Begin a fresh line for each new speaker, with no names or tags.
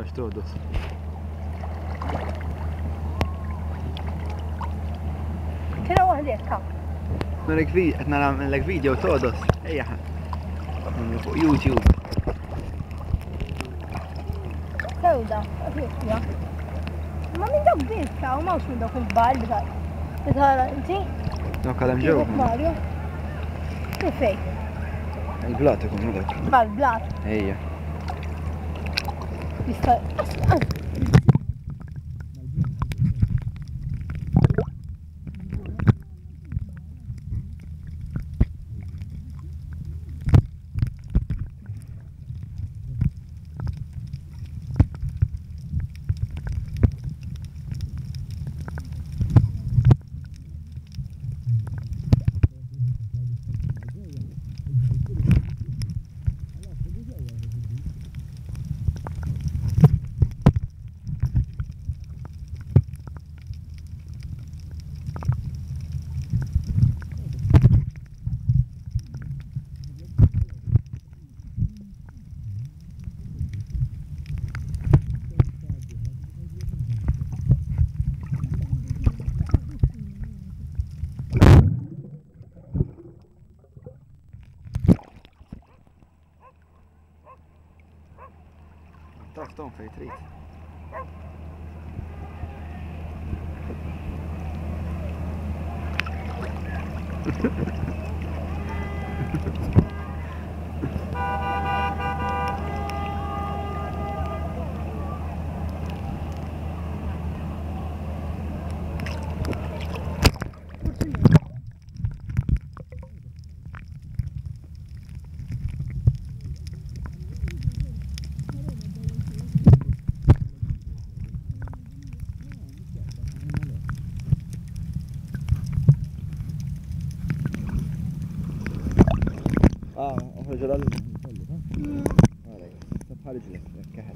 għax todos.
Kera waħdek kam?
Narek video, għet video todos. Ejja Fuq YouTube.
Sewda, għafjusja. Ma minn dak bizka, u ma minn dak un-bal bizar. Bizar, inti?
No, kalem ġew. Mario. Tu fej? Il-blat ikun dak.
Bal-blat.
Ejja. He's like,
Trachtão, foi três.
ahol az a... Arra, a